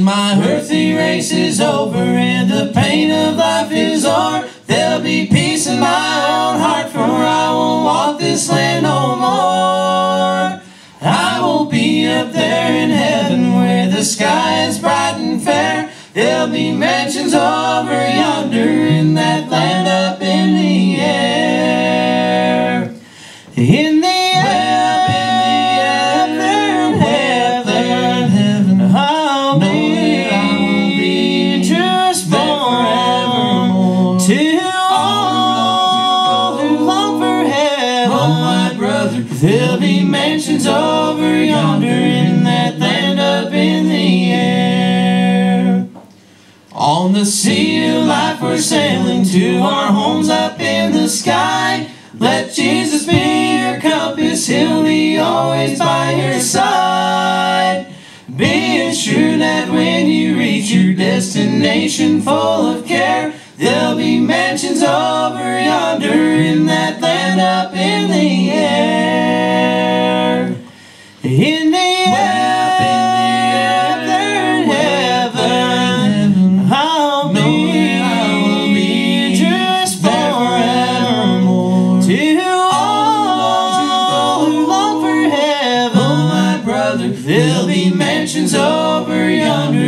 When my earthly race is over and the pain of life is o'er, there'll be peace in my own heart, for I won't walk this land no more. I will be up there in heaven where the sky is bright and fair. There'll be mansions over yonder in that land up in the air. In the brother, there'll be mansions over yonder in that land up in the air. On the sea of life we're sailing to our homes up in the sky. Let Jesus be your compass, he'll be always by your side. Be assured that when you reach your destination full of care, there'll be mansions over yonder up in the air. In the air, up there in heaven, I'll be, I will be just forevermore. To all who long for heaven, oh my brother, there'll be mansions over yonder